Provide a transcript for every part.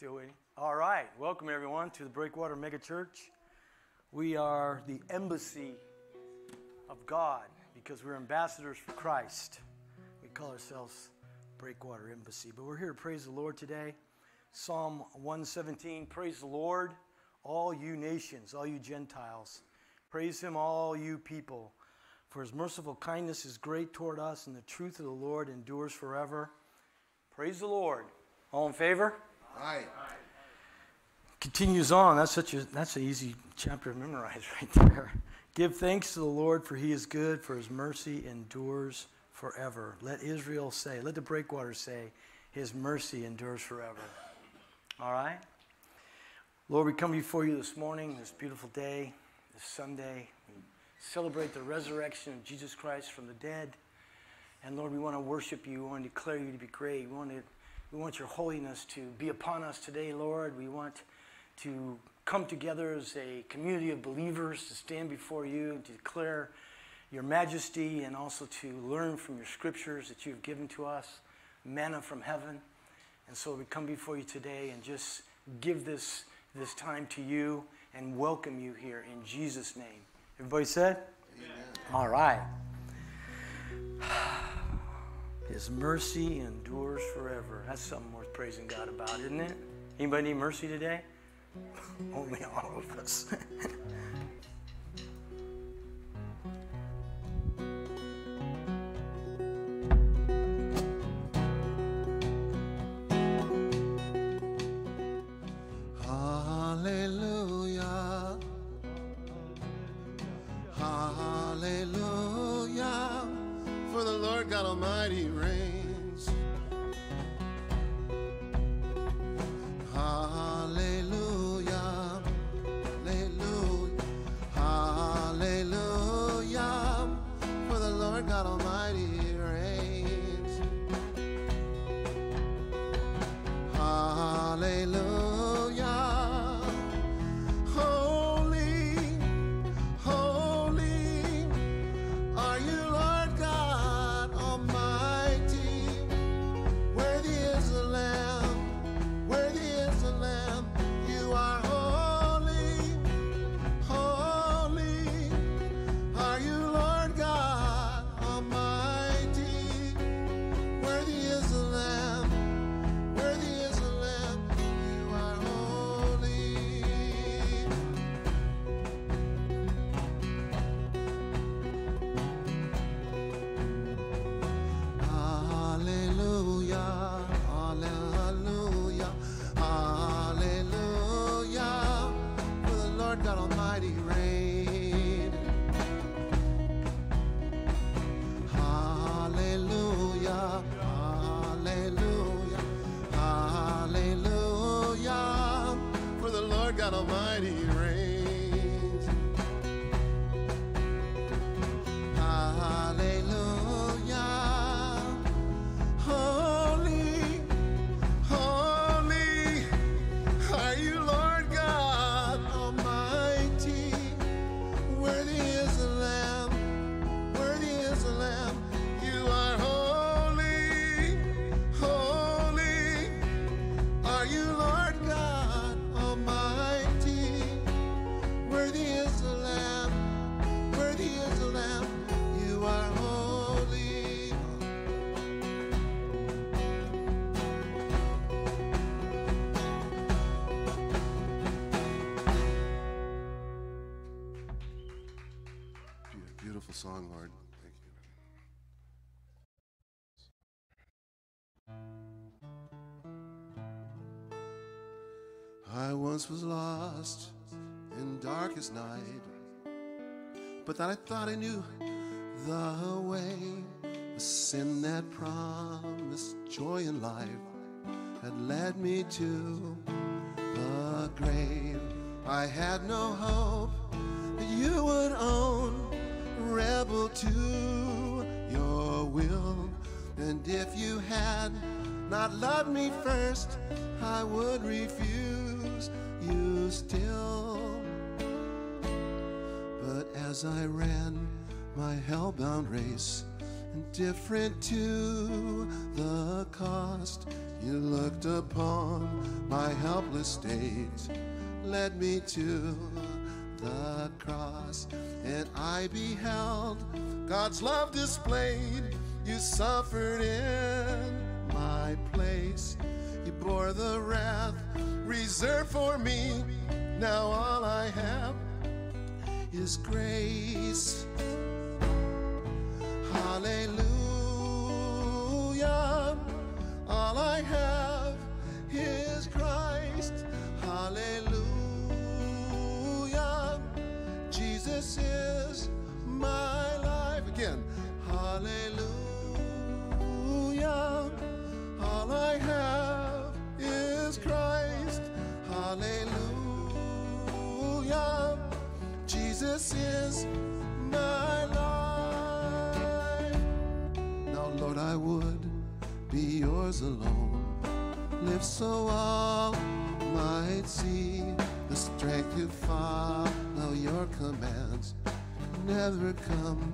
Still waiting. All right. Welcome, everyone, to the Breakwater Mega Church. We are the embassy of God because we're ambassadors for Christ. We call ourselves Breakwater Embassy. But we're here to praise the Lord today. Psalm 117 Praise the Lord, all you nations, all you Gentiles. Praise him, all you people. For his merciful kindness is great toward us, and the truth of the Lord endures forever. Praise the Lord. All in favor? Aye. Continues on. That's such a that's an easy chapter to memorize right there. Give thanks to the Lord, for he is good, for his mercy endures forever. Let Israel say, let the breakwater say, his mercy endures forever. All right? Lord, we come before you this morning, this beautiful day, this Sunday. We celebrate the resurrection of Jesus Christ from the dead. And Lord, we want to worship you. We want to declare you to be great. We want, to, we want your holiness to be upon us today, Lord. We want to come together as a community of believers to stand before you and to declare your majesty and also to learn from your scriptures that you have given to us, manna from heaven. And so we come before you today and just give this, this time to you and welcome you here in Jesus' name. Everybody said? Amen. All right. His mercy endures forever. That's something worth praising God about, isn't it? Anybody need mercy today? Only all of us. I once was lost in darkest night, but that I thought I knew the way. The sin that promised joy in life had led me to the grave. I had no hope that you would own, rebel to your will. And if you had not loved me first, I would refuse you still. But as I ran my hellbound race, indifferent to the cost, you looked upon my helpless state led me to the cross, and I beheld God's love displayed. You suffered in my place. You bore the wrath reserved for me. Now all I have is grace. Hallelujah. All I have is Christ. Hallelujah. Jesus is so all might see the strength to follow your commands. Never come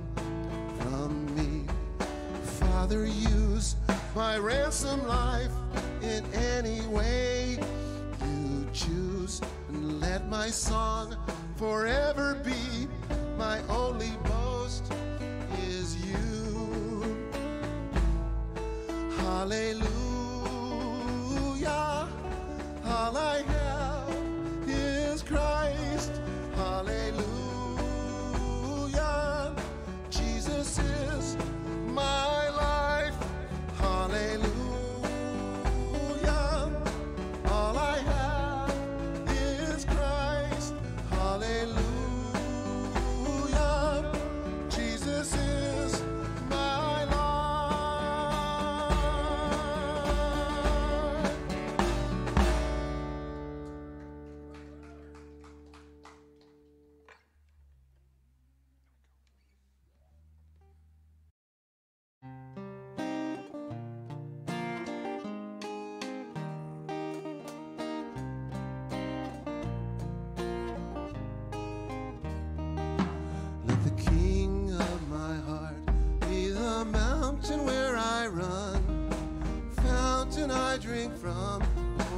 I from.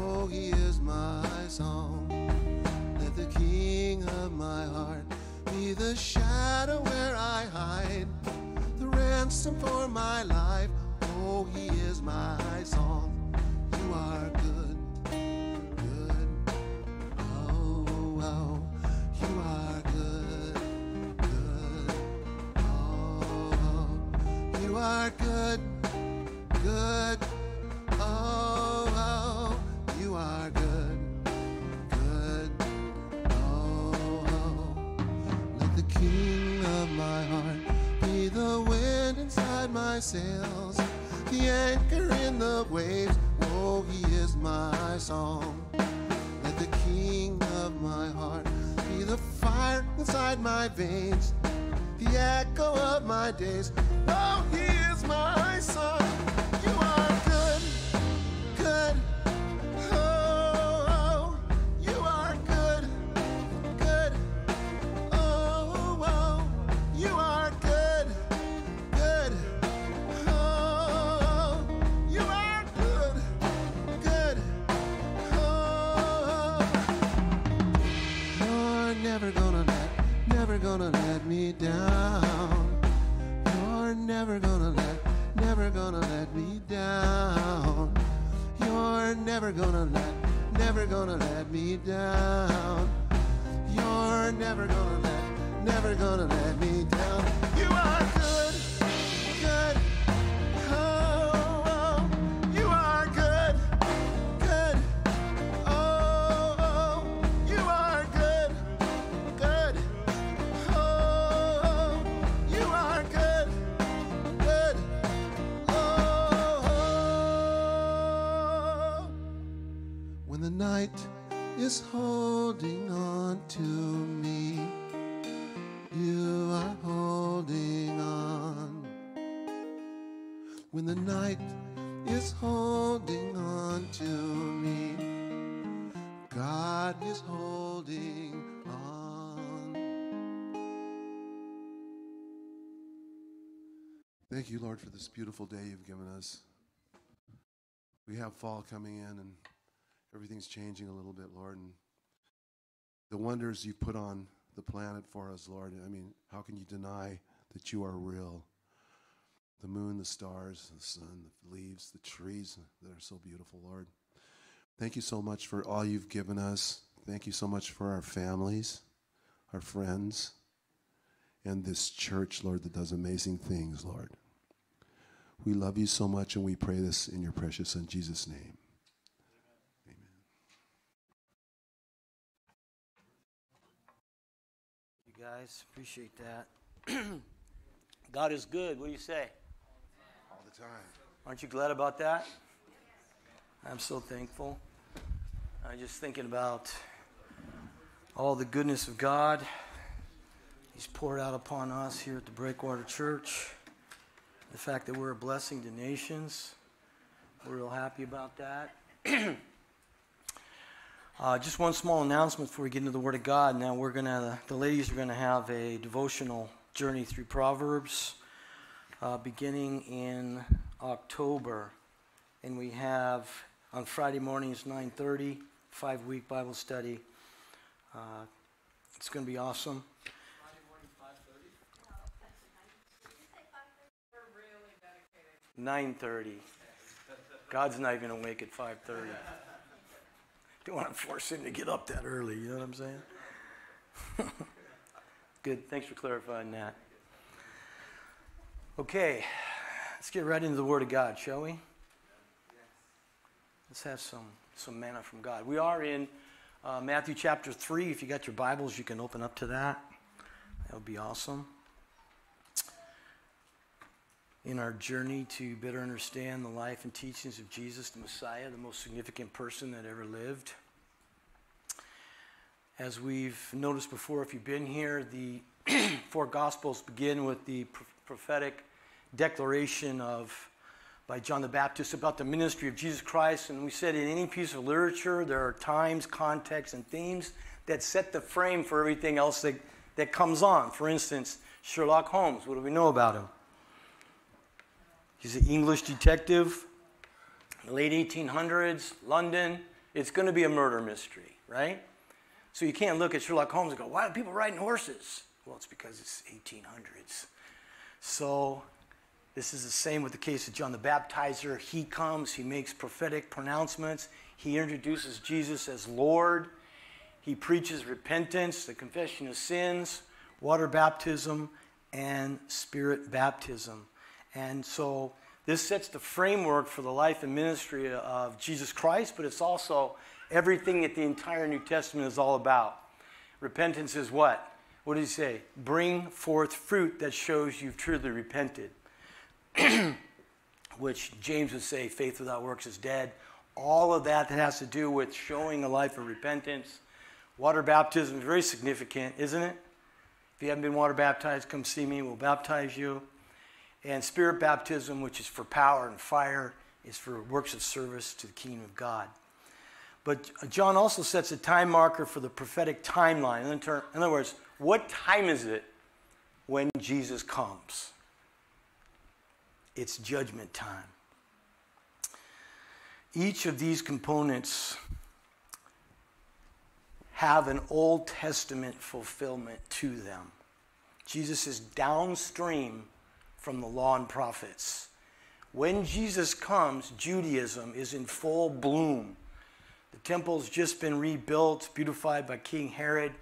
Oh, he is my song. Let the king of my heart be the shadow where I hide, the ransom for my life. Oh, he is my song. You are good, good. Oh, oh, my sails, the anchor in the waves. Oh, he is my song. Let the king of my heart be the fire inside my veins, the echo of my days. Oh, he is my son. Down. You're never gonna let, never gonna let me down. You're never gonna let, never gonna let me down. You're never gonna let, never gonna let me down. You are holding on to me, you are holding on. When the night is holding on to me, God is holding on. Thank you, Lord, for this beautiful day you've given us. We have fall coming in, and everything's changing a little bit, Lord, and the wonders you put on the planet for us, Lord. I mean, how can you deny that you are real? The moon, the stars, the sun, the leaves, the trees that are so beautiful, Lord. Thank you so much for all you've given us. Thank you so much for our families, our friends, and this church, Lord, that does amazing things, Lord. We love you so much, and we pray this in your precious Son, Jesus' name. Guys, appreciate that. God is good. What do you say? All the time. Aren't you glad about that? I'm so thankful. I'm just thinking about all the goodness of God He's poured out upon us here at the Breakwater Church. The fact that we're a blessing to nations. We're real happy about that. uh, just one small announcement before we get into the Word of God. Now, we're to, the ladies are going to have a devotional journey through Proverbs uh, beginning in October. And we have on Friday mornings, 9.30, five-week Bible study. Uh, it's going to be awesome. 9.30. God's not even awake at 5.30. Don't want to force him to get up that early, you know what I'm saying? Good, thanks for clarifying that. Okay, let's get right into the Word of God, shall we? Let's have some, some manna from God. We are in uh, Matthew chapter 3. If you got your Bibles, you can open up to that. That would be awesome in our journey to better understand the life and teachings of Jesus, the Messiah, the most significant person that ever lived. As we've noticed before, if you've been here, the four Gospels begin with the prophetic declaration of by John the Baptist about the ministry of Jesus Christ. And we said in any piece of literature, there are times, contexts, and themes that set the frame for everything else that, that comes on. For instance, Sherlock Holmes, what do we know about him? He's an English detective, late 1800s, London. It's going to be a murder mystery, right? So you can't look at Sherlock Holmes and go, why are people riding horses? Well, it's because it's 1800s. So this is the same with the case of John the Baptizer. He comes, he makes prophetic pronouncements, he introduces Jesus as Lord, he preaches repentance, the confession of sins, water baptism, and spirit baptism. And so this sets the framework for the life and ministry of Jesus Christ, but it's also everything that the entire New Testament is all about. Repentance is what? What does he say? Bring forth fruit that shows you've truly repented. Which James would say, faith without works is dead. All of that that has to do with showing a life of repentance. Water baptism is very significant, isn't it? If you haven't been water baptized, come see me. We'll baptize you. And spirit baptism, which is for power and fire, is for works of service to the kingdom of God. But John also sets a time marker for the prophetic timeline. In other words, what time is it when Jesus comes? It's judgment time. Each of these components have an Old Testament fulfillment to them. Jesus is downstream from the law and prophets. When Jesus comes, Judaism is in full bloom. The temple's just been rebuilt, beautified by King Herod.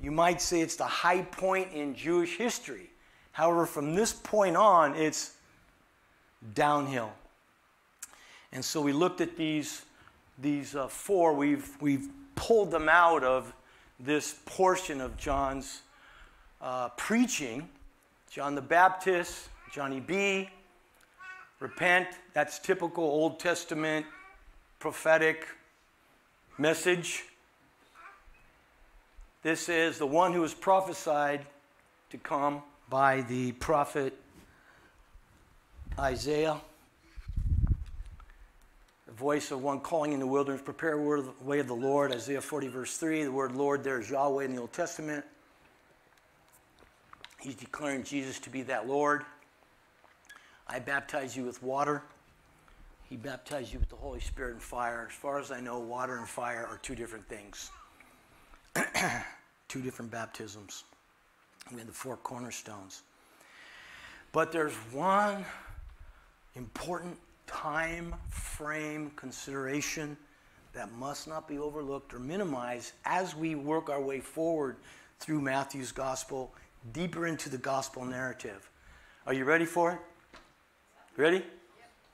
You might say it's the high point in Jewish history. However, from this point on, it's downhill. And so we looked at these, these uh, four. We've, we've pulled them out of this portion of John's uh, preaching John the Baptist, Johnny B. Repent, that's typical Old Testament prophetic message. This is the one who was prophesied to come by the prophet Isaiah. The voice of one calling in the wilderness, prepare the way of the Lord, Isaiah 40, verse 3. The word Lord there is Yahweh in the Old Testament. He's declaring Jesus to be that Lord. I baptize you with water. He baptized you with the Holy Spirit and fire. As far as I know, water and fire are two different things, two different baptisms. We have the four cornerstones. But there's one important time frame consideration that must not be overlooked or minimized as we work our way forward through Matthew's gospel, deeper into the gospel narrative. Are you ready for it? Ready?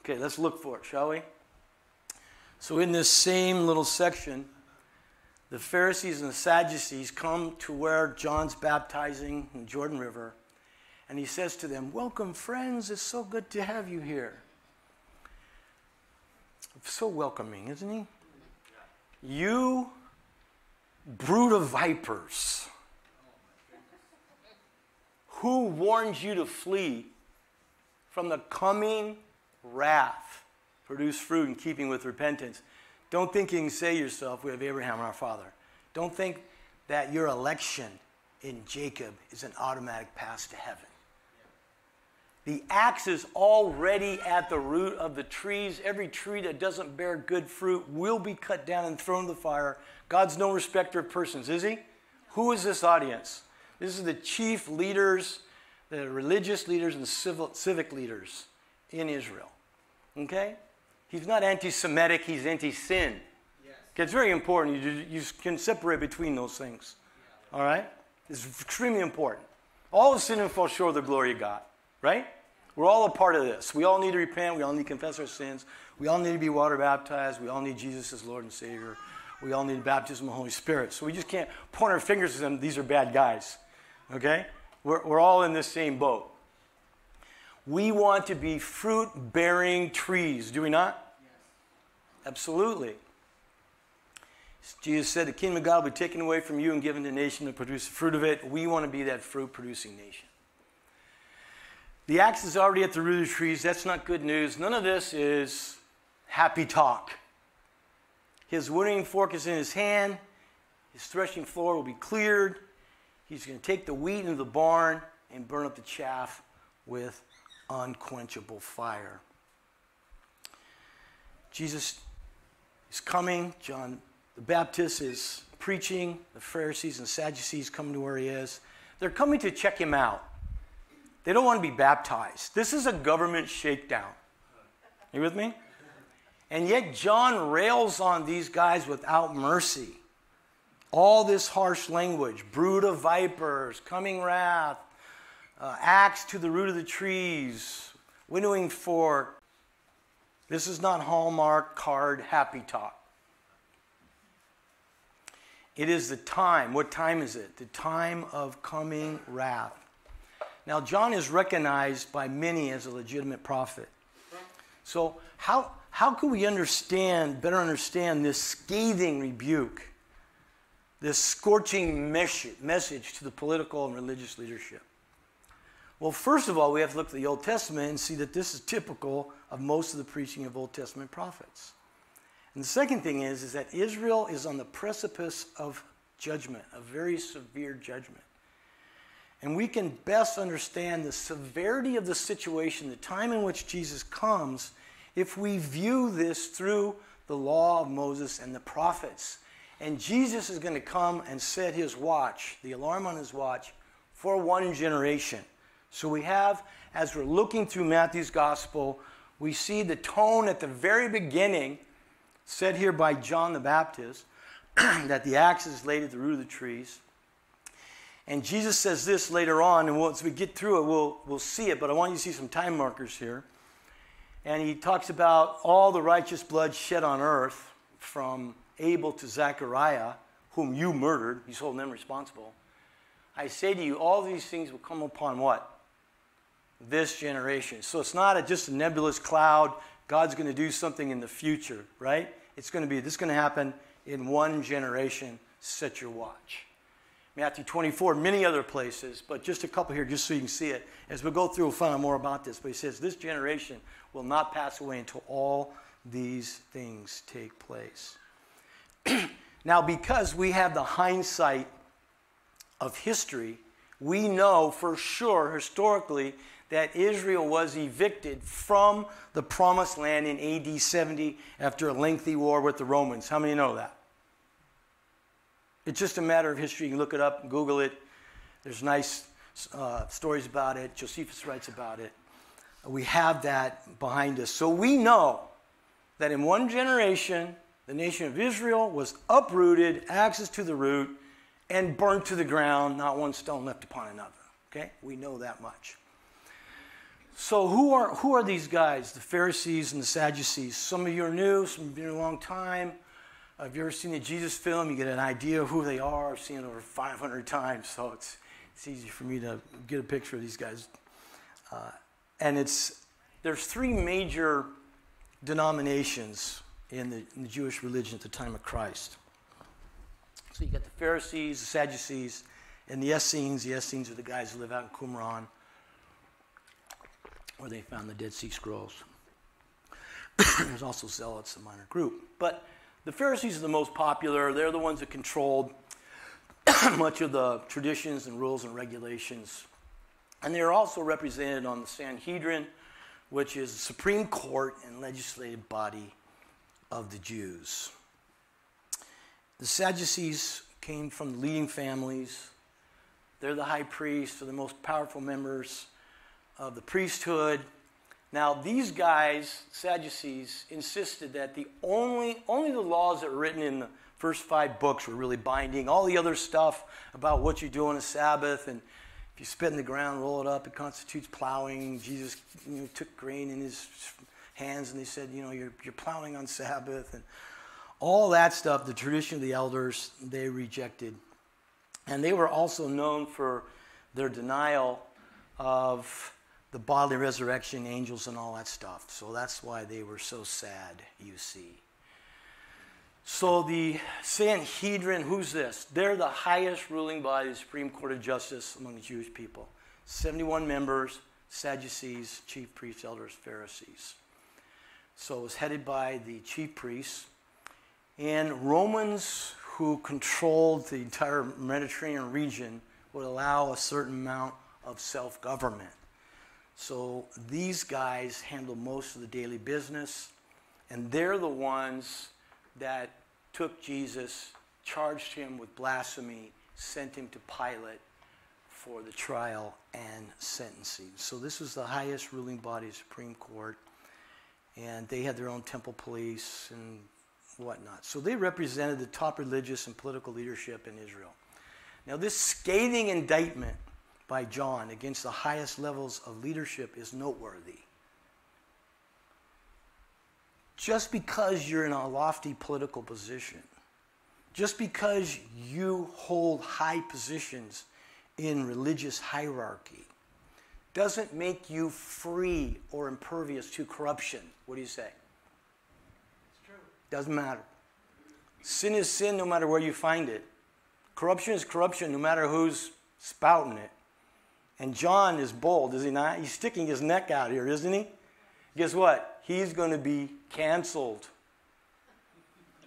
Okay, let's look for it, shall we? So, in this same little section, the Pharisees and the Sadducees come to where John's baptizing in Jordan River, and he says to them, Welcome, friends, it's so good to have you here. So welcoming, isn't he? You brood of vipers. Who warned you to flee from the coming wrath? Produce fruit in keeping with repentance. Don't think you can say yourself, we have Abraham our father. Don't think that your election in Jacob is an automatic pass to heaven. The axe is already at the root of the trees. Every tree that doesn't bear good fruit will be cut down and thrown in the fire. God's no respecter of persons, is he? Who is this audience? This is the chief leaders, the religious leaders, and civil, civic leaders in Israel. Okay? He's not anti Semitic, he's anti sin. Yes. It's very important. You, you can separate between those things. All right? It's extremely important. All of sin and fall short of the glory of God right? We're all a part of this. We all need to repent. We all need to confess our sins. We all need to be water baptized. We all need Jesus as Lord and Savior. We all need baptism of the Holy Spirit. So we just can't point our fingers at them. These are bad guys. Okay? We're, we're all in this same boat. We want to be fruit bearing trees, do we not? Yes. Absolutely. Jesus said, The kingdom of God will be taken away from you and given to the nation to produce the fruit of it. We want to be that fruit producing nation. The axe is already at the root of the trees. That's not good news. None of this is happy talk. His winnowing fork is in his hand. His threshing floor will be cleared. He's going to take the wheat into the barn and burn up the chaff with unquenchable fire. Jesus is coming. John the Baptist is preaching. The Pharisees and Sadducees come to where he is. They're coming to check him out. They don't want to be baptized. This is a government shakedown. You with me? And yet, John rails on these guys without mercy. All this harsh language brood of vipers, coming wrath, uh, axe to the root of the trees, winnowing fork. This is not Hallmark card happy talk. It is the time. What time is it? The time of coming wrath. Now, John is recognized by many as a legitimate prophet. So, how, how can we understand, better understand this scathing rebuke, this scorching message to the political and religious leadership? Well, first of all, we have to look at the Old Testament and see that this is typical of most of the preaching of Old Testament prophets. And the second thing is, is that Israel is on the precipice of judgment, a very severe judgment. And we can best understand the severity of the situation, the time in which Jesus comes, if we view this through the law of Moses and the prophets. And Jesus is going to come and set his watch, the alarm on his watch, for one generation. So we have, as we're looking through Matthew's gospel, we see the tone at the very beginning, said here by John the Baptist, that the axe is laid at the root of the trees. And Jesus says this later on, and once we get through it, we'll, we'll see it, but I want you to see some time markers here. And he talks about all the righteous blood shed on earth from Abel to Zechariah, whom you murdered. He's holding them responsible. I say to you, all these things will come upon what? This generation. So it's not a, just a nebulous cloud. God's going to do something in the future, right? It's going to be, this is going to happen in one generation. Set your watch. Matthew 24, many other places, but just a couple here just so you can see it. As we go through, we'll find out more about this. But he says, This generation will not pass away until all these things take place. now, because we have the hindsight of history, we know for sure historically that Israel was evicted from the promised land in AD 70 after a lengthy war with the Romans. How many know that? It's just a matter of history. You can look it up, Google it. There's nice uh, stories about it. Josephus writes about it. We have that behind us. So we know that in one generation, the nation of Israel was uprooted, axes to the root, and burnt to the ground, not one stone left upon another. Okay? We know that much. So who are who are these guys? The Pharisees and the Sadducees. Some of you are new, some of you are a long time. If you ever seen a Jesus film, you get an idea of who they are. I've seen it over 500 times, so it's it's easy for me to get a picture of these guys. Uh, and it's there's three major denominations in the, in the Jewish religion at the time of Christ. So you got the Pharisees, the Sadducees, and the Essenes. The Essenes are the guys who live out in Qumran, where they found the Dead Sea Scrolls. There's also Zealots, a minor group. But the Pharisees are the most popular. They're the ones that controlled much of the traditions and rules and regulations. And they're also represented on the Sanhedrin, which is the supreme court and legislative body of the Jews. The Sadducees came from the leading families. They're the high priests, they're the most powerful members of the priesthood. Now, these guys, Sadducees, insisted that the only, only the laws that were written in the first five books were really binding. All the other stuff about what you do on a Sabbath and if you spit in the ground, roll it up, it constitutes plowing. Jesus you know, took grain in his hands and they said, you know, you're, you're plowing on Sabbath. And all that stuff, the tradition of the elders, they rejected. And they were also known for their denial of the bodily resurrection, angels, and all that stuff. So that's why they were so sad, you see. So the Sanhedrin, who's this? They're the highest ruling body, the Supreme Court of Justice among the Jewish people. 71 members, Sadducees, chief priests, elders, Pharisees. So it was headed by the chief priests. And Romans, who controlled the entire Mediterranean region, would allow a certain amount of self government. So these guys handle most of the daily business, and they're the ones that took Jesus, charged him with blasphemy, sent him to Pilate for the trial and sentencing. So this was the highest ruling body, Supreme Court, and they had their own temple police and whatnot. So they represented the top religious and political leadership in Israel. Now, this scathing indictment by John against the highest levels of leadership is noteworthy just because you're in a lofty political position, just because you hold high positions in religious hierarchy, doesn't make you free or impervious to corruption. What do you say? It's true. Doesn't matter. Sin is sin no matter where you find it. Corruption is corruption no matter who's spouting it. And John is bold, is he not? He's sticking his neck out here, isn't he? Guess what? He's going to be canceled.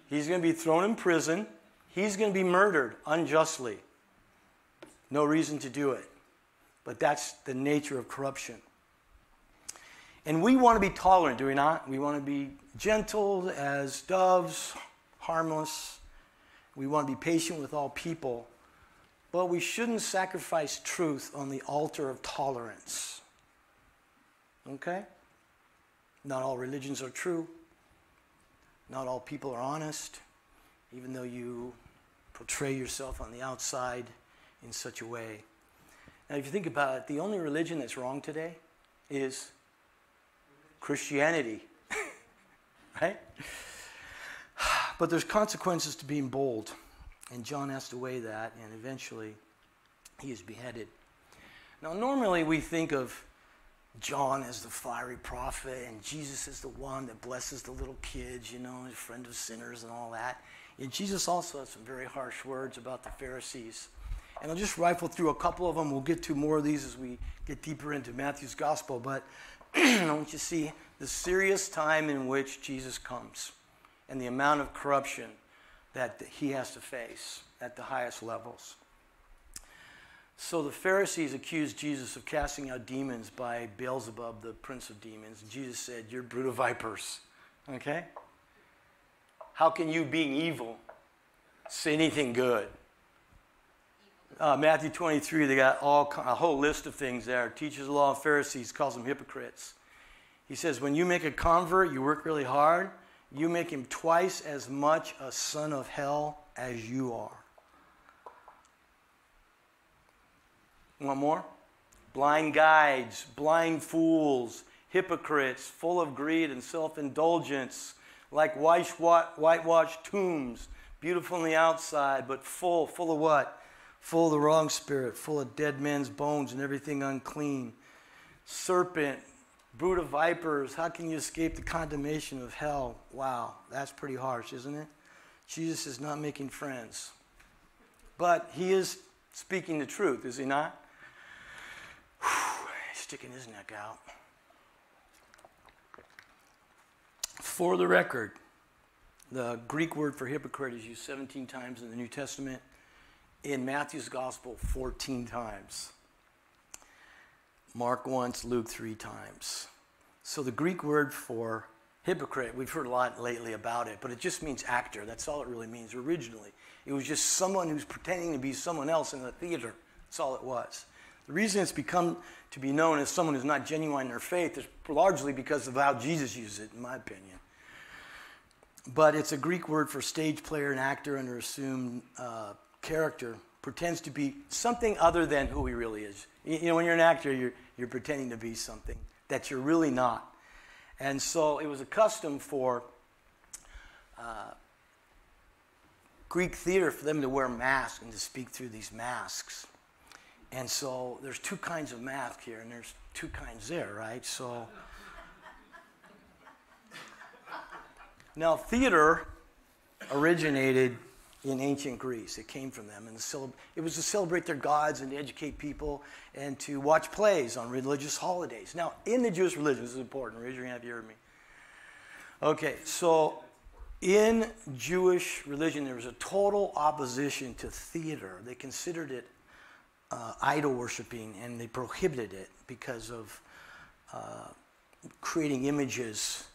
He's going to be thrown in prison. He's going to be murdered unjustly. No reason to do it. But that's the nature of corruption. And we want to be tolerant, do we not? We want to be gentle as doves, harmless. We want to be patient with all people. But we shouldn't sacrifice truth on the altar of tolerance. Okay? Not all religions are true. Not all people are honest, even though you portray yourself on the outside in such a way. Now, if you think about it, the only religion that's wrong today is Christianity, right? But there's consequences to being bold, and John has to weigh that, and eventually he is beheaded. Now, normally we think of John as the fiery prophet, and Jesus is the one that blesses the little kids, you know, friend of sinners and all that. And Jesus also has some very harsh words about the Pharisees. And I'll just rifle through a couple of them. We'll get to more of these as we get deeper into Matthew's gospel. But I want you to see the serious time in which Jesus comes and the amount of corruption that he has to face at the highest levels. So the Pharisees accused Jesus of casting out demons by Beelzebub, the prince of demons. And Jesus said, You're brood of vipers. Okay? How can you, being evil, say anything good? Uh, Matthew 23, they got all a whole list of things there. Teachers of the law and Pharisees calls them hypocrites. He says, when you make a convert, you work really hard, you make him twice as much a son of hell as you are. One more? Blind guides, blind fools, hypocrites, full of greed and self indulgence, like whitewashed tombs, beautiful on the outside, but full, full of what? Full of the wrong spirit, full of dead men's bones and everything unclean. Serpent, brood of vipers, how can you escape the condemnation of hell? Wow, that's pretty harsh, isn't it? Jesus is not making friends. But he is speaking the truth, is he not? Sticking his neck out. For the record, the Greek word for hypocrite is used 17 times in the New Testament. In Matthew's Gospel, 14 times. Mark once, Luke three times. So the Greek word for hypocrite, we've heard a lot lately about it, but it just means actor. That's all it really means originally. It was just someone who's pretending to be someone else in the theater. That's all it was. The reason it's become to be known as someone who's not genuine in their faith is largely because of how Jesus uses it, in my opinion. But it's a Greek word for stage player and actor under assumed uh, character, pretends to be something other than who he really is. You know, when you're an actor, you're, you're pretending to be something that you're really not. And so it was a custom for uh, Greek theater for them to wear masks and to speak through these masks. And so there's two kinds of mask here, and there's two kinds there, right? So now theater originated in ancient Greece. It came from them, and the it was to celebrate their gods and to educate people and to watch plays on religious holidays. Now, in the Jewish religion, this is important. Raise your hand if you heard me. Okay, so in Jewish religion, there was a total opposition to theater. They considered it uh, idol worshiping, and they prohibited it because of uh, creating images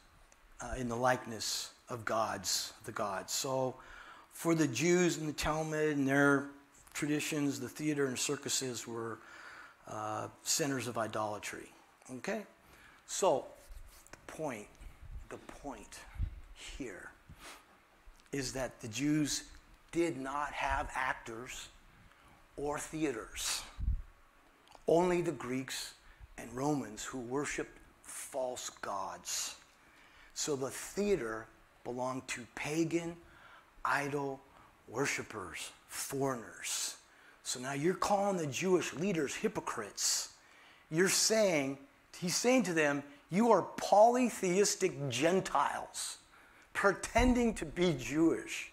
uh, in the likeness of gods, the gods. So, for the Jews and the Talmud and their traditions, the theater and circuses were uh, centers of idolatry. Okay, so the point, the point here is that the Jews did not have actors or theaters. Only the Greeks and Romans who worshiped false gods. So the theater belonged to pagan, idol worshippers, foreigners. So now you're calling the Jewish leaders hypocrites. You're saying, he's saying to them, you are polytheistic Gentiles pretending to be Jewish.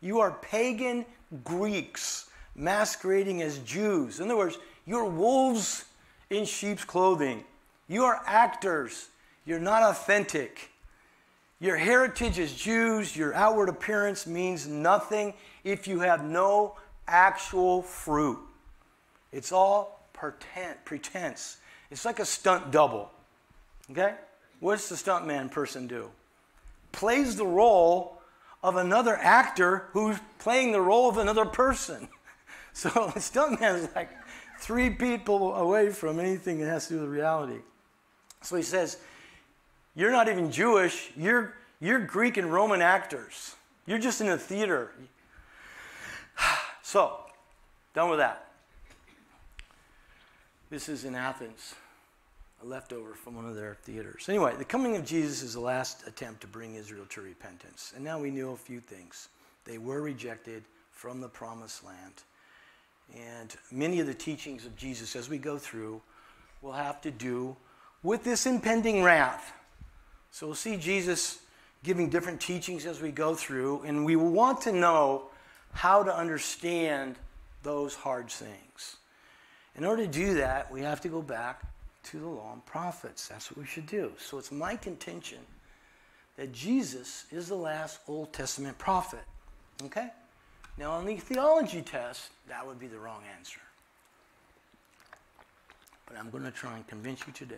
You are pagan Greeks masquerading as Jews. In other words, you're wolves in sheep's clothing. You are actors. You're not authentic. Your heritage as Jews, your outward appearance means nothing if you have no actual fruit. It's all pretense. It's like a stunt double. Okay? What's the stuntman person do? Plays the role of another actor who's playing the role of another person. So the stuntman is like three people away from anything that has to do with reality. So he says, You're not even Jewish, you're, you're Greek and Roman actors. You're just in a theater. So, done with that. This is in Athens, a leftover from one of their theaters. Anyway, the coming of Jesus is the last attempt to bring Israel to repentance. And now we know a few things. They were rejected from the promised land. And many of the teachings of Jesus as we go through will have to do with this impending wrath. So we'll see Jesus giving different teachings as we go through, and we will want to know how to understand those hard things. In order to do that, we have to go back to the law and prophets. That's what we should do. So it's my contention that Jesus is the last Old Testament prophet. Okay? Now, on the theology test, that would be the wrong answer. But I'm going to try and convince you today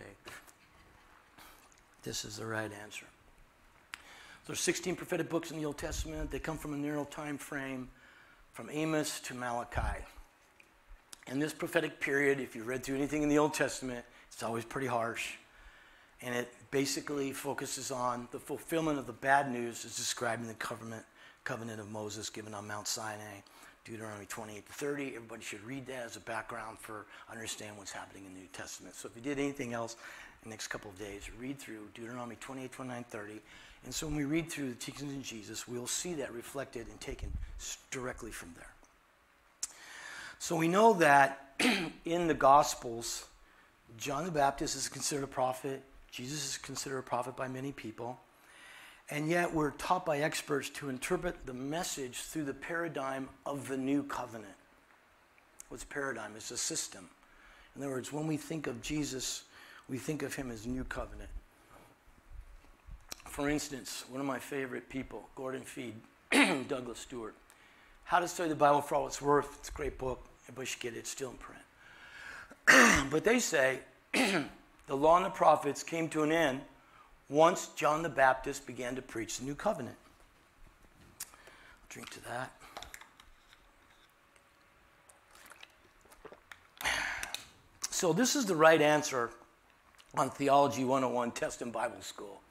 this is the right answer. There's 16 prophetic books in the Old Testament. They come from a narrow time frame, from Amos to Malachi. In this prophetic period, if you read through anything in the Old Testament, it's always pretty harsh. And it basically focuses on the fulfillment of the bad news as described in the covenant, covenant of Moses given on Mount Sinai, Deuteronomy 28 to 30. Everybody should read that as a background for understand what's happening in the New Testament. So if you did anything else next couple of days, read through Deuteronomy 28, 29, 30. And so when we read through the teachings of Jesus, we'll see that reflected and taken directly from there. So we know that in the Gospels, John the Baptist is considered a prophet. Jesus is considered a prophet by many people. And yet we're taught by experts to interpret the message through the paradigm of the new covenant. What's paradigm? It's a system. In other words, when we think of Jesus, we think of him as new covenant. For instance, one of my favorite people, Gordon Fee, Douglas Stuart. How to Study the Bible for All It's Worth. It's a great book. Everybody should get it. It's still in print. but they say the law and the prophets came to an end once John the Baptist began to preach the new covenant. Drink to that. So, this is the right answer on Theology 101 Test in Bible School.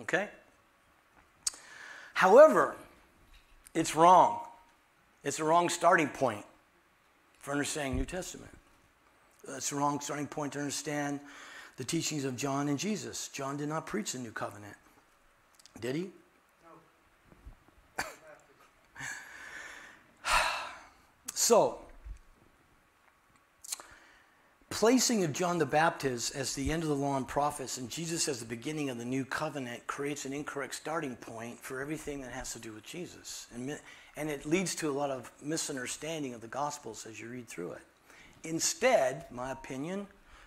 Okay? However, it's wrong. It's a wrong starting point for understanding New Testament. It's the wrong starting point to understand the teachings of John and Jesus. John did not preach the new covenant. Did he? No. so, placing of John the Baptist as the end of the law and prophets and Jesus as the beginning of the new covenant creates an incorrect starting point for everything that has to do with Jesus. And, and it leads to a lot of misunderstanding of the Gospels as you read through it. Instead, my opinion,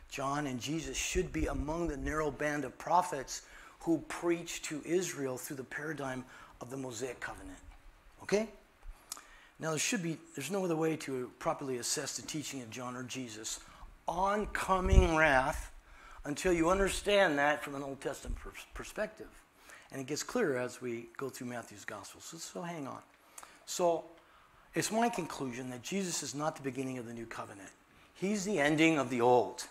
John and Jesus should be among the narrow band of prophets who preach to Israel through the paradigm of the Mosaic covenant. Okay? Now there should be there's no other way to properly assess the teaching of John or Jesus oncoming wrath until you understand that from an Old Testament perspective. And it gets clearer as we go through Matthew's Gospel. So, so hang on. So it's my conclusion that Jesus is not the beginning of the new covenant, He's the ending of the old.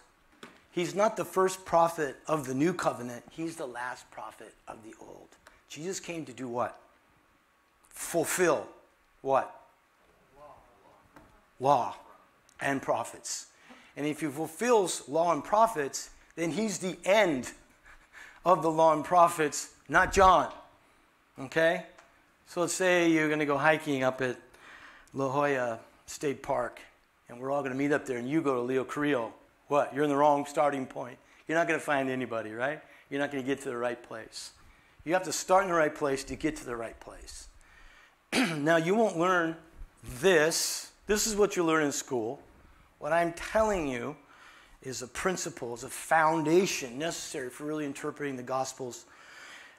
He's not the first prophet of the new covenant, He's the last prophet of the old. Jesus came to do what? Fulfill what? Law and prophets. And if he fulfills law and prophets, then he's the end of the law and prophets, not John. Okay? So let's say you're going to go hiking up at La Jolla State Park, and we're all going to meet up there, and you go to Leo Carrillo. What? You're in the wrong starting point. You're not going to find anybody, right? You're not going to get to the right place. You have to start in the right place to get to the right place. now, you won't learn this. This is what you learn in school. What I'm telling you is a principle, is a foundation necessary for really interpreting the Gospels.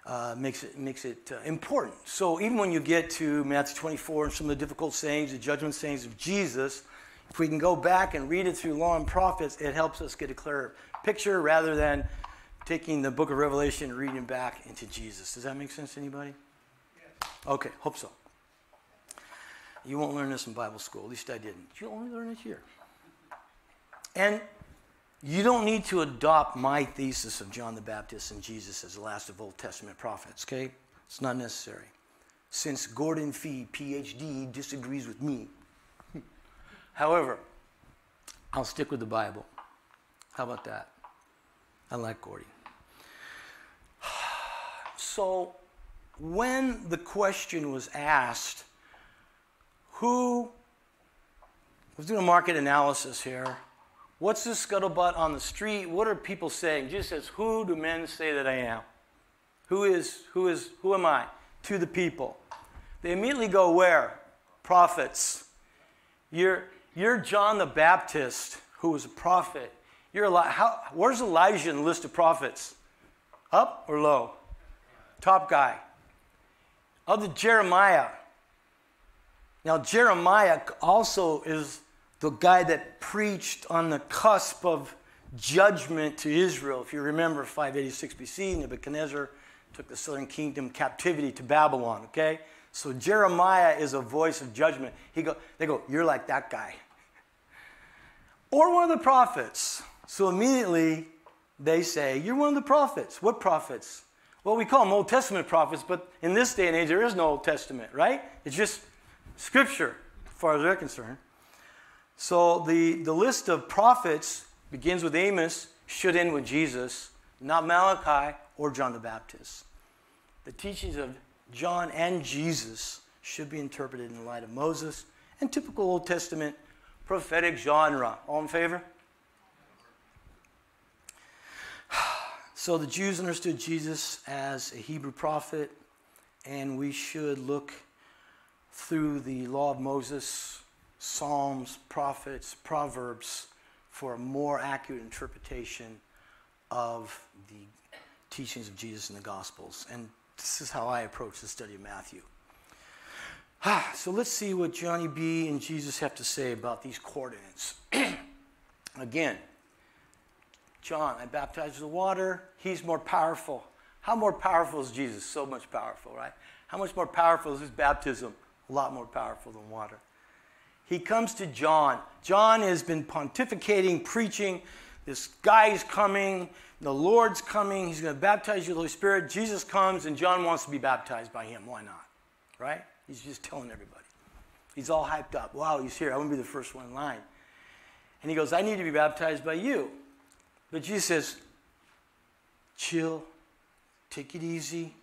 Uh, makes it makes it uh, important. So even when you get to Matthew 24 and some of the difficult sayings, the judgment sayings of Jesus, if we can go back and read it through law and prophets, it helps us get a clearer picture rather than taking the book of Revelation and reading back into Jesus. Does that make sense to anybody? Yes. Okay, hope so. You won't learn this in Bible school. At least I didn't. You only learn it here. And you don't need to adopt my thesis of John the Baptist and Jesus as the last of Old Testament prophets, okay? It's not necessary. Since Gordon Fee, PhD, disagrees with me. However, I'll stick with the Bible. How about that? I like Gordy. So, when the question was asked, who I was doing a market analysis here? What's the scuttlebutt on the street? What are people saying? Jesus says, Who do men say that I am? Who is, who is, who am I? To the people. They immediately go where? Prophets. You're, you're John the Baptist, who was a prophet. You're Eli- how, where's Elijah in the list of prophets? Up or low? Top guy. Of the Jeremiah. Now, Jeremiah also is the guy that preached on the cusp of judgment to Israel. If you remember, 586 BC, Nebuchadnezzar took the southern kingdom captivity to Babylon, okay? So Jeremiah is a voice of judgment. He go, they go, You're like that guy. Or one of the prophets. So immediately they say, You're one of the prophets. What prophets? Well, we call them Old Testament prophets, but in this day and age, there is no Old Testament, right? It's just scripture, as far as they're concerned. So the, the list of prophets begins with Amos, should end with Jesus, not Malachi or John the Baptist. The teachings of John and Jesus should be interpreted in the light of Moses and typical Old Testament prophetic genre. All in favor? So the Jews understood Jesus as a Hebrew prophet, and we should look through the law of Moses, Psalms, prophets, Proverbs for a more accurate interpretation of the teachings of Jesus in the Gospels. And this is how I approach the study of Matthew. Ah, so let's see what Johnny B and Jesus have to say about these coordinates. Again, John, I baptize with water. He's more powerful. How more powerful is Jesus? So much powerful, right? How much more powerful is his baptism? A lot more powerful than water. He comes to John. John has been pontificating, preaching. This guy's coming. The Lord's coming. He's going to baptize you with the Holy Spirit. Jesus comes, and John wants to be baptized by him. Why not? Right? He's just telling everybody. He's all hyped up. Wow, he's here. I want to be the first one in line. And he goes, I need to be baptized by you. But Jesus says, chill, take it easy.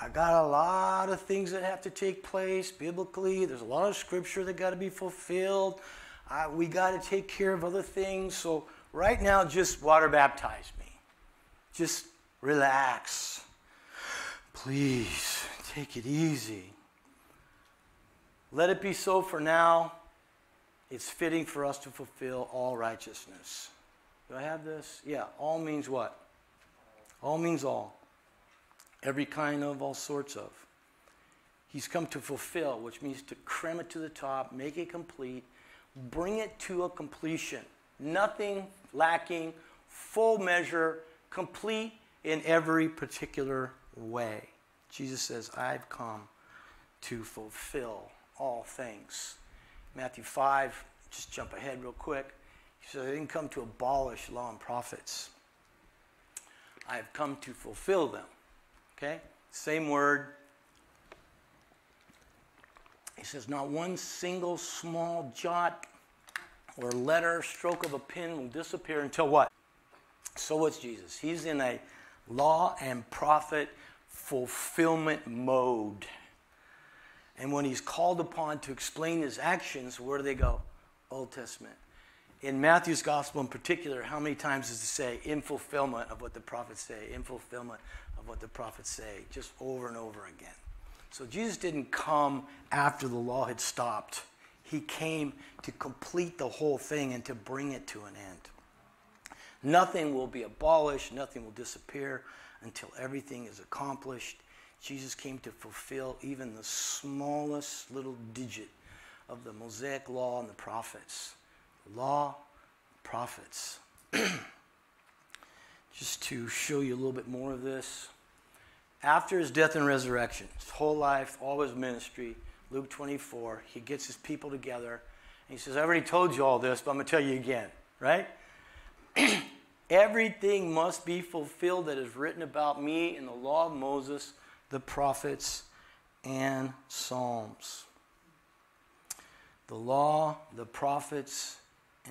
I got a lot of things that have to take place biblically. There's a lot of scripture that got to be fulfilled. Uh, we got to take care of other things. So, right now, just water baptize me. Just relax. Please, take it easy. Let it be so for now. It's fitting for us to fulfill all righteousness. Do I have this? Yeah, all means what? All means all. Every kind of, all sorts of. He's come to fulfill, which means to cram it to the top, make it complete, bring it to a completion. Nothing lacking, full measure, complete in every particular way. Jesus says, I've come to fulfill all things. Matthew 5, just jump ahead real quick. He says, I didn't come to abolish law and prophets. I have come to fulfill them. Okay? Same word. He says, Not one single small jot or letter, stroke of a pen will disappear until what? So what's Jesus? He's in a law and prophet fulfillment mode. And when he's called upon to explain his actions, where do they go? Old Testament in Matthew's gospel in particular, how many times does it say in fulfillment of what the prophets say, in fulfillment of what the prophets say, just over and over again? So Jesus didn't come after the law had stopped. He came to complete the whole thing and to bring it to an end. Nothing will be abolished, nothing will disappear until everything is accomplished. Jesus came to fulfill even the smallest little digit of the Mosaic law and the prophets law, prophets. Just to show you a little bit more of this. After his death and resurrection, his whole life, all his ministry, Luke 24, he gets his people together and he says, I already told you all this, but I'm going to tell you again, right? Everything must be fulfilled that is written about me in the law of Moses, the prophets, and Psalms. The law, the prophets,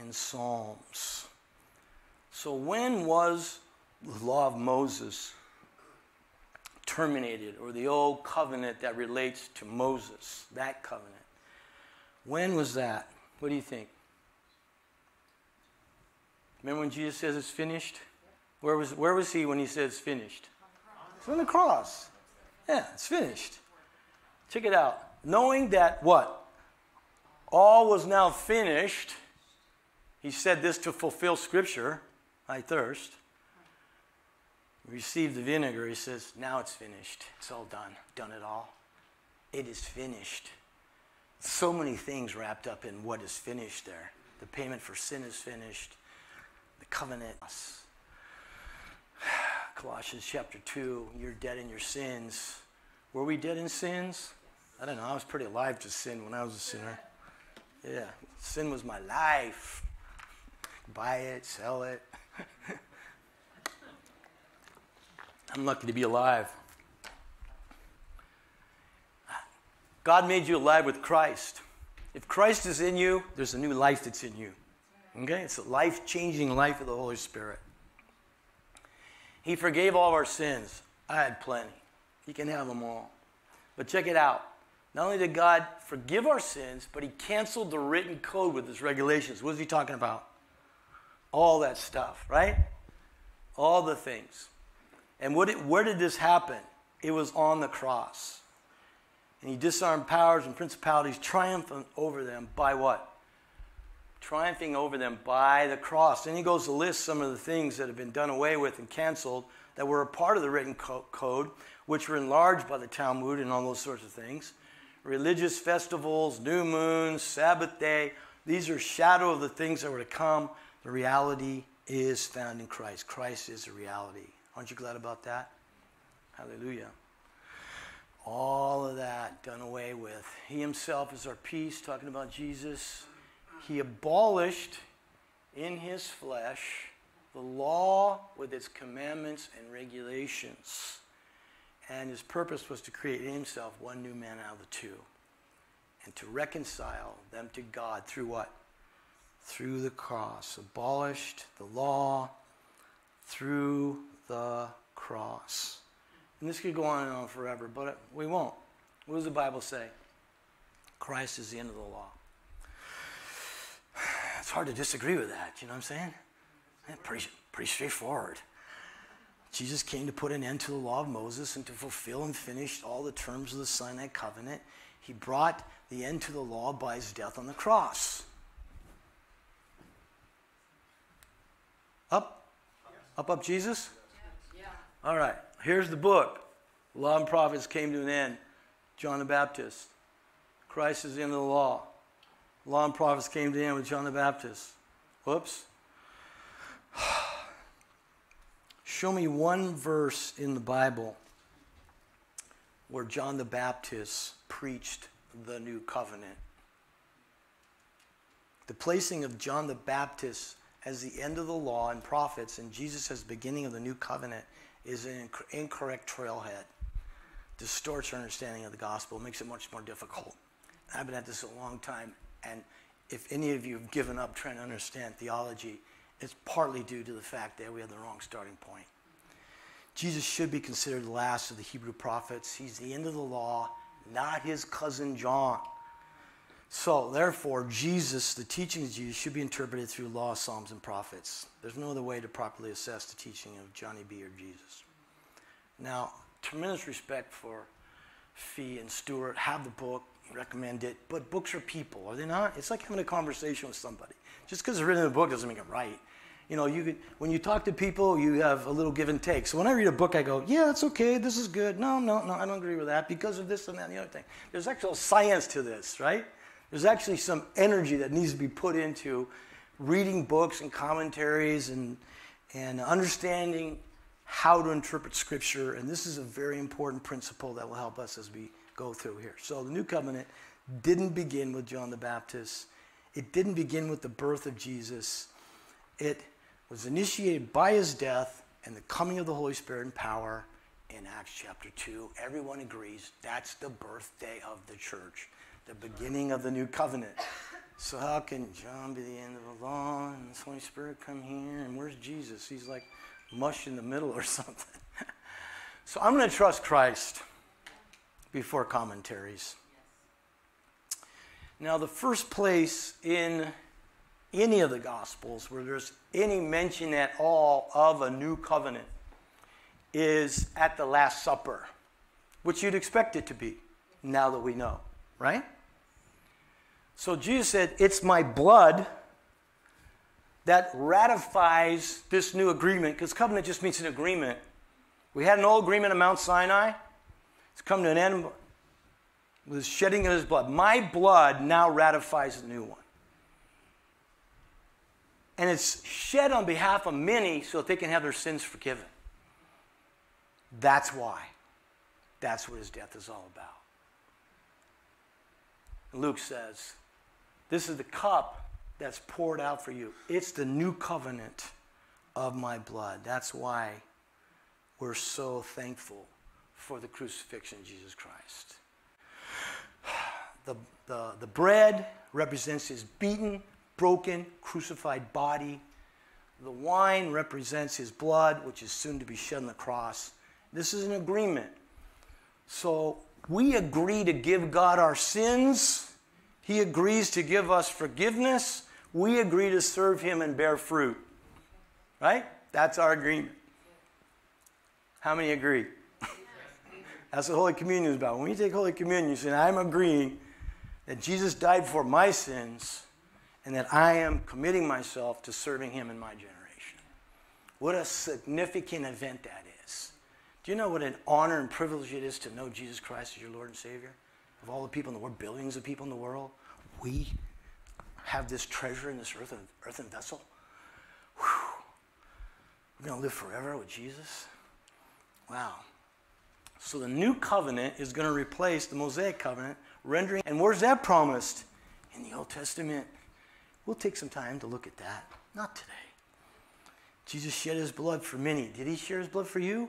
and Psalms. So, when was the law of Moses terminated, or the old covenant that relates to Moses, that covenant? When was that? What do you think? Remember when Jesus says it's finished? Where was, where was he when he it's finished? It's on the cross. Yeah, it's finished. Check it out. Knowing that what? All was now finished he said this to fulfill Scripture I thirst. Received the vinegar. He says, Now it's finished. It's all done. Done it all. It is finished. So many things wrapped up in what is finished there. The payment for sin is finished. the covenant. Colossians chapter 2, you're dead in your sins. Were we dead in sins? I don't know. I was pretty alive to sin when I was a sinner. Yeah, sin was my life. Buy it, sell it. I'm lucky to be alive. God made you alive with Christ. If Christ is in you, there's a new life that's in you. Okay? It's a life changing life of the Holy Spirit. He forgave all of our sins. I had plenty. He can have them all. But check it out. Not only did God forgive our sins, but He canceled the written code with His regulations. What is He talking about? All that stuff, right? All the things. And what it, where did this happen? It was on the cross. And He disarmed powers and principalities, triumphing over them by what? Triumphing over them by the cross. And He goes to list some of the things that have been done away with and canceled that were a part of the written co- code, which were enlarged by the Talmud and all those sorts of things religious festivals, new moons, Sabbath day. These are shadow of the things that were to come. The reality is found in Christ. Christ is a reality. Aren't you glad about that? Hallelujah. All of that done away with. He himself is our peace, talking about Jesus. He abolished in his flesh the law with its commandments and regulations. And his purpose was to create in himself one new man out of the two and to reconcile them to God through what? Through the cross. Abolished the law through the cross. And this could go on and on forever, but we won't. What does the Bible say? Christ is the end of the law. It's hard to disagree with that, you know what I'm saying? Eh, pretty, pretty straightforward. Jesus came to put an end to the law of Moses and to fulfill and finish all the terms of the Sinai covenant. He brought the end to the law by his death on the cross. Up? Up, up, Jesus? Yeah. All right, here's the book. Law and prophets came to an end. John the Baptist. Christ is the end of the law. Law and prophets came to an end with John the Baptist. Whoops. Show me one verse in the Bible where John the Baptist preached the new covenant. The placing of John the Baptist as the end of the law and prophets and Jesus as the beginning of the new covenant is an incorrect trailhead. Distorts our understanding of the gospel, makes it much more difficult. I've been at this a long time, and if any of you have given up trying to understand theology, it's partly due to the fact that we have the wrong starting point. Jesus should be considered the last of the Hebrew prophets. He's the end of the law, not his cousin John. So, therefore, Jesus, the teaching of Jesus, should be interpreted through law, Psalms, and prophets. There's no other way to properly assess the teaching of Johnny B. or Jesus. Now, tremendous respect for Fee and Stuart. Have the book, recommend it. But books are people, are they not? It's like having a conversation with somebody. Just because it's written in a book doesn't make it right. You know, you could, when you talk to people, you have a little give and take. So when I read a book, I go, yeah, it's okay, this is good. No, no, no, I don't agree with that because of this and that and the other thing. There's actual science to this, right? There's actually some energy that needs to be put into reading books and commentaries and, and understanding how to interpret Scripture. And this is a very important principle that will help us as we go through here. So the New Covenant didn't begin with John the Baptist. It didn't begin with the birth of Jesus. It was initiated by his death and the coming of the Holy Spirit in power in Acts chapter 2. Everyone agrees that's the birthday of the church, the beginning of the new covenant. So, how can John be the end of the law and the Holy Spirit come here? And where's Jesus? He's like mush in the middle or something. so, I'm going to trust Christ before commentaries. Now, the first place in any of the Gospels where there's any mention at all of a new covenant is at the Last Supper, which you'd expect it to be now that we know, right? So Jesus said, It's my blood that ratifies this new agreement, because covenant just means an agreement. We had an old agreement at Mount Sinai, it's come to an end with the shedding of his blood. My blood now ratifies the new one. And it's shed on behalf of many so that they can have their sins forgiven. That's why. That's what his death is all about. Luke says, This is the cup that's poured out for you. It's the new covenant of my blood. That's why we're so thankful for the crucifixion of Jesus Christ. The, the, the bread represents his beaten, broken, crucified body. The wine represents his blood, which is soon to be shed on the cross. This is an agreement. So we agree to give God our sins. He agrees to give us forgiveness. We agree to serve him and bear fruit. Right? That's our agreement. How many agree? That's what Holy Communion is about. When you take Holy Communion, you say, I'm agreeing that Jesus died for my sins and that I am committing myself to serving him in my generation. What a significant event that is. Do you know what an honor and privilege it is to know Jesus Christ as your Lord and Savior? Of all the people in the world, billions of people in the world, we have this treasure in this earthen, earthen vessel. Whew. We're going to live forever with Jesus. Wow. So the new covenant is going to replace the Mosaic covenant, rendering. And where's that promised? In the Old Testament. We'll take some time to look at that. Not today. Jesus shed his blood for many. Did he share his blood for you?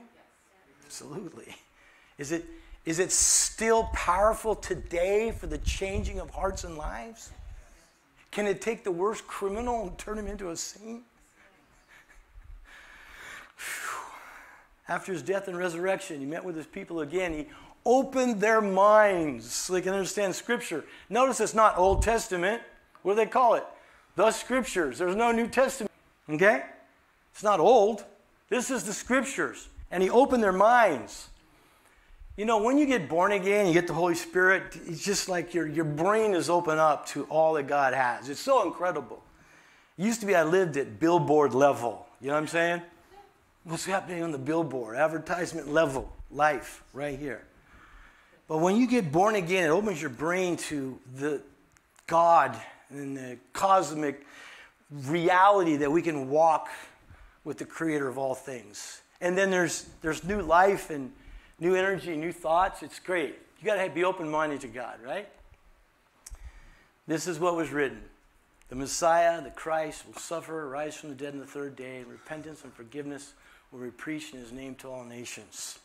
Absolutely. Is it, is it still powerful today for the changing of hearts and lives? Can it take the worst criminal and turn him into a saint? After his death and resurrection, he met with his people again. He opened their minds so they can understand Scripture. Notice it's not Old Testament. What do they call it? The Scriptures. There's no New Testament. Okay? It's not old. This is the Scriptures. And he opened their minds. You know, when you get born again, you get the Holy Spirit, it's just like your, your brain is open up to all that God has. It's so incredible. It used to be I lived at billboard level. You know what I'm saying? What's happening on the billboard? Advertisement level, life, right here. But when you get born again, it opens your brain to the God and the cosmic reality that we can walk with the creator of all things. And then there's, there's new life and new energy, new thoughts. It's great. You got to be open minded to God, right? This is what was written The Messiah, the Christ, will suffer, rise from the dead on the third day, and repentance and forgiveness will be preached in his name to all nations.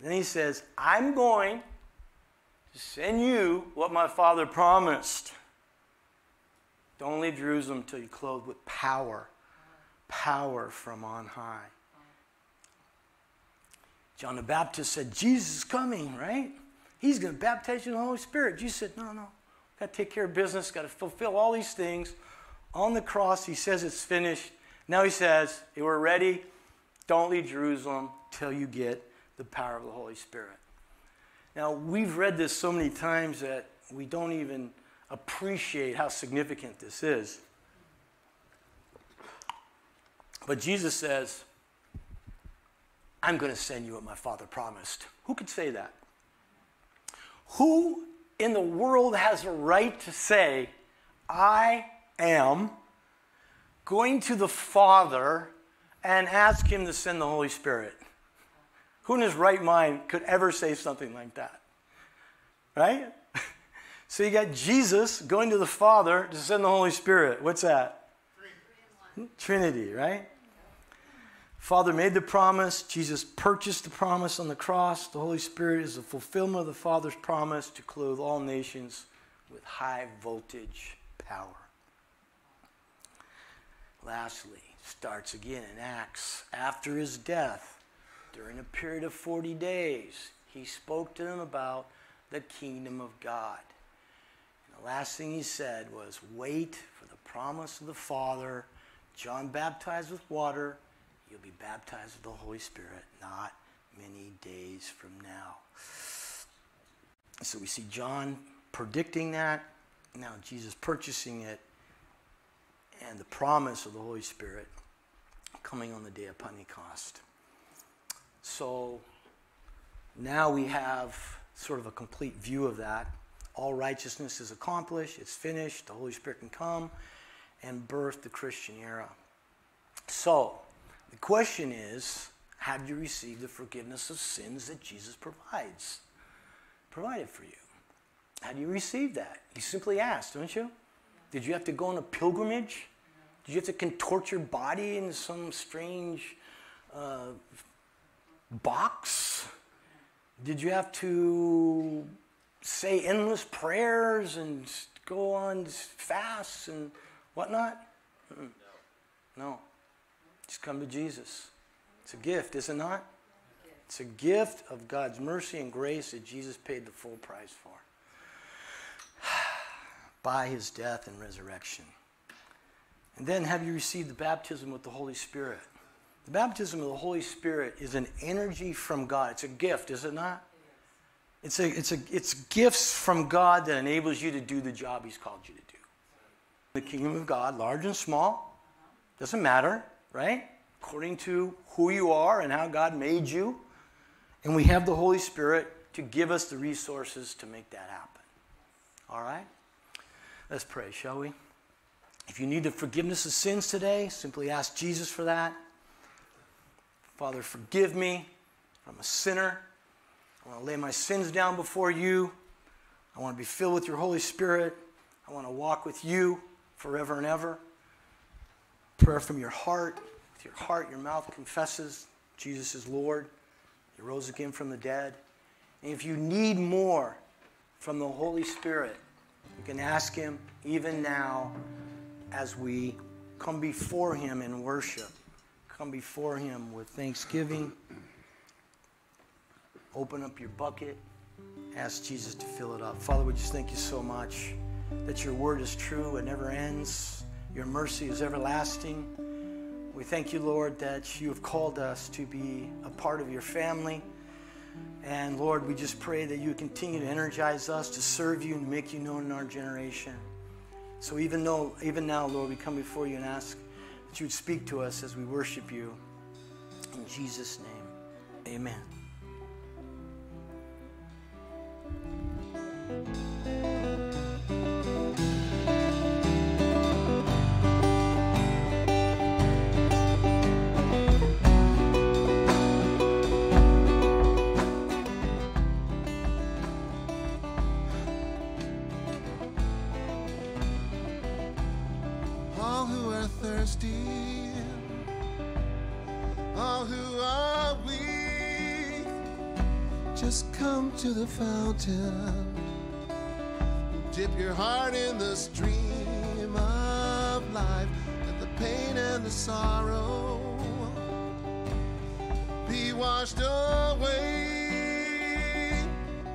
Then he says, I'm going to send you what my father promised. Don't leave Jerusalem until you're clothed with power. Power from on high. John the Baptist said, Jesus is coming, right? He's going to baptize you in the Holy Spirit. Jesus said, No, no. Got to take care of business, got to fulfill all these things. On the cross, he says it's finished. Now he says, We're ready. Don't leave Jerusalem till you get the power of the Holy Spirit. Now, we've read this so many times that we don't even appreciate how significant this is. But Jesus says, I'm going to send you what my Father promised. Who could say that? Who in the world has a right to say, I am going to the Father and ask Him to send the Holy Spirit? Who in his right mind could ever say something like that? Right? So you got Jesus going to the Father to send the Holy Spirit. What's that? Trinity, right? Father made the promise. Jesus purchased the promise on the cross. The Holy Spirit is the fulfillment of the Father's promise to clothe all nations with high voltage power. Lastly, starts again in Acts. After his death, during a period of 40 days, he spoke to them about the kingdom of God. The last thing he said was, Wait for the promise of the Father. John baptized with water. You'll be baptized with the Holy Spirit not many days from now. So we see John predicting that. Now Jesus purchasing it. And the promise of the Holy Spirit coming on the day of Pentecost. So now we have sort of a complete view of that all righteousness is accomplished, it's finished, the Holy Spirit can come. and birth the Christian era. So, the question is have you received the forgiveness of sins that Jesus provides? Provided for you. How do you receive that? You simply ask, don't you? Did you have to go on a pilgrimage? Did you have to contort your body in some strange uh, box? Did you have to say endless prayers and go on fasts and whatnot? No. no. Just come to Jesus. It's a gift, is it not? It's a gift of God's mercy and grace that Jesus paid the full price for by his death and resurrection. And then have you received the baptism with the Holy Spirit? The baptism of the Holy Spirit is an energy from God. It's a gift, is it not? It's, a, it's, a, it's gifts from God that enables you to do the job He's called you to do. The kingdom of God, large and small, doesn't matter, right? According to who you are and how God made you. And we have the Holy Spirit to give us the resources to make that happen. All right? Let's pray, shall we? If you need the forgiveness of sins today, simply ask Jesus for that. Father, forgive me. I'm a sinner. I want to lay my sins down before you. I want to be filled with your Holy Spirit. I want to walk with you forever and ever. Prayer from your heart. With your heart, your mouth confesses Jesus is Lord. He rose again from the dead. And if you need more from the Holy Spirit, you can ask Him even now as we come before Him in worship come before Him with thanksgiving. Open up your bucket. Ask Jesus to fill it up. Father, we just thank you so much that your word is true, it never ends. Your mercy is everlasting. We thank you, Lord, that you have called us to be a part of your family. And Lord, we just pray that you continue to energize us to serve you and make you known in our generation. So even though, even now, Lord, we come before you and ask that you would speak to us as we worship you. In Jesus' name, amen. The fountain. Dip your heart in the stream of life. Let the pain and the sorrow be washed away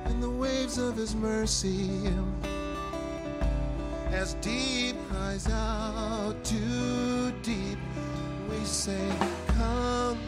in the waves of His mercy. As deep cries out to deep, we say, Come,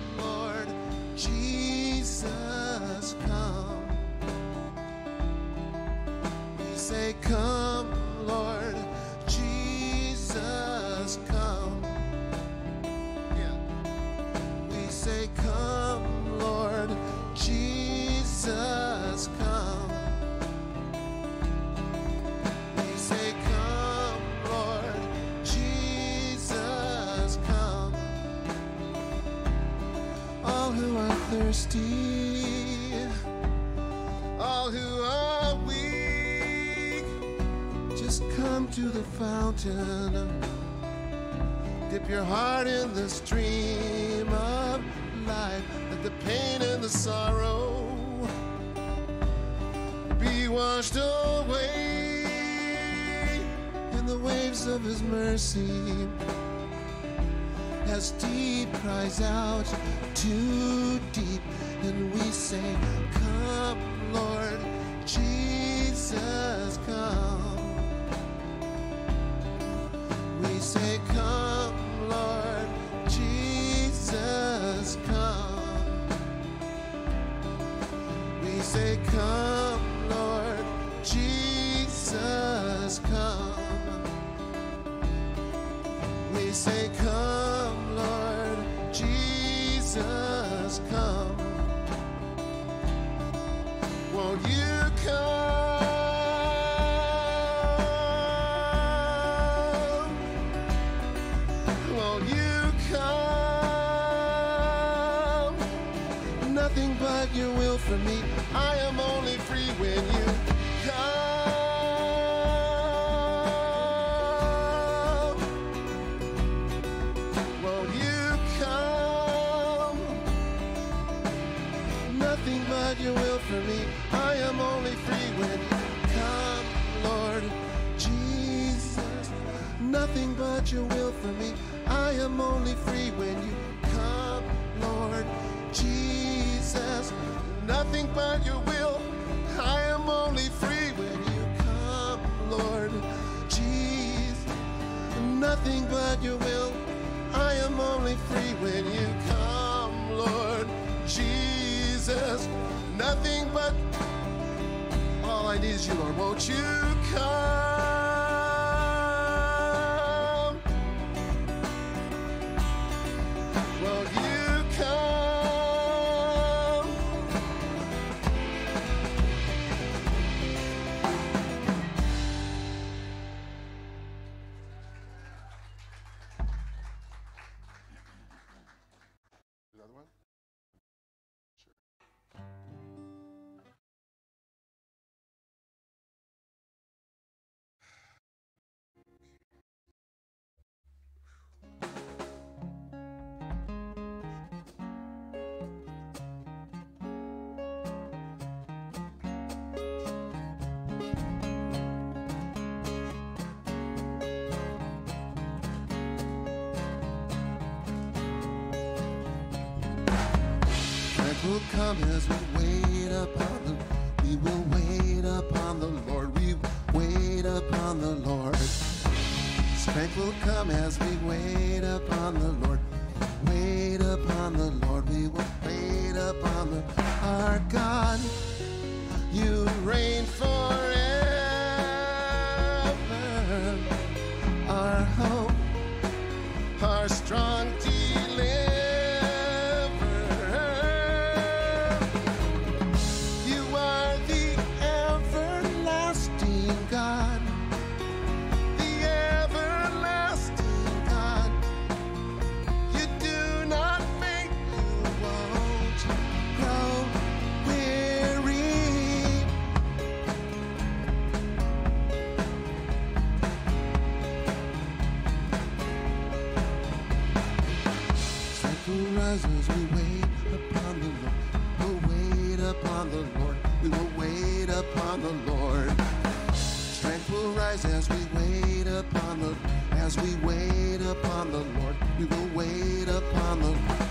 fountain. Dip your heart in the stream of life. Let the pain and the sorrow be washed away in the waves of His mercy. As deep cries out too deep, and we say, Come, Lord Jesus, come as we wait upon the we will wait upon the Lord. We wait upon the Lord. Strength will come as we wait upon the Lord. Wait upon the Lord. We will wait upon the our God. You reign forever. Rise as we wait upon the as we wait upon the Lord. We will wait upon the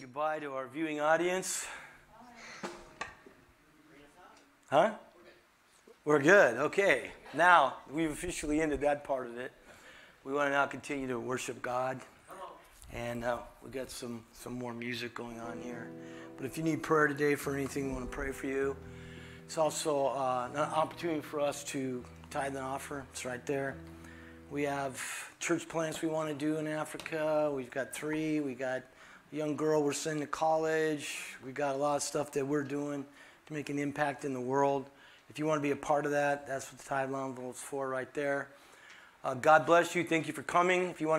goodbye to our viewing audience. Huh? We're good. Okay. Now, we've officially ended that part of it. We want to now continue to worship God. And uh, we got some, some more music going on here. But if you need prayer today for anything, we want to pray for you. It's also uh, an opportunity for us to tithe and offer. It's right there. We have church plants we want to do in Africa. We've got three. We got young girl we're sending to college. We've got a lot of stuff that we're doing to make an impact in the world. If you want to be a part of that, that's what the tithe envelope is for right there. Uh, God bless you. Thank you for coming. If you want to